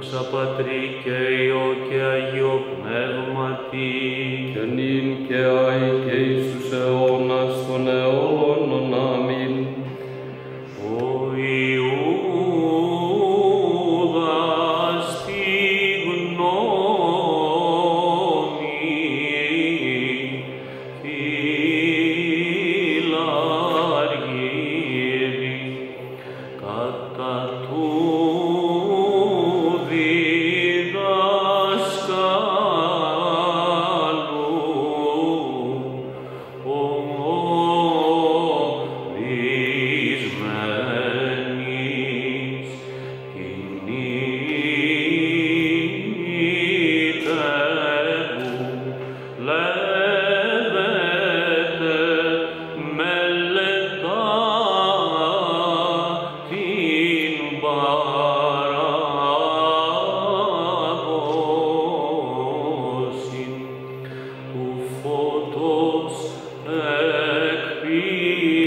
δόξα Πατρί και Υιό και Αγίο Πνεύματι, και νυν και αΐ εκπίπτει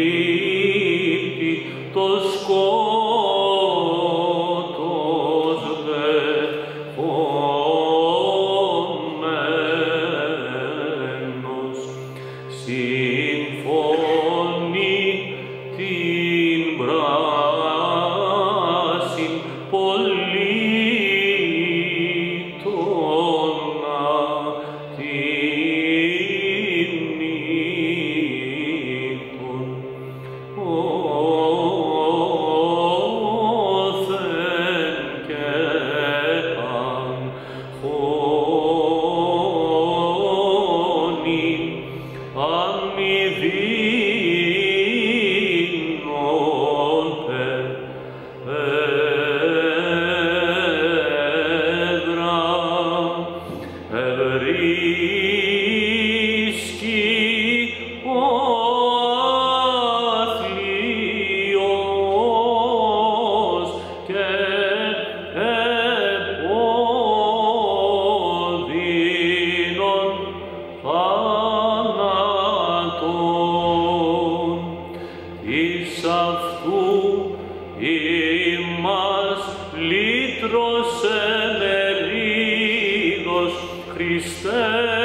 το σκότος Maria. Χριστέ.